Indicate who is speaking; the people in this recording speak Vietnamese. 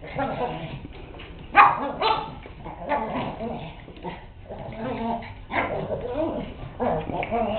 Speaker 1: Oh, my God.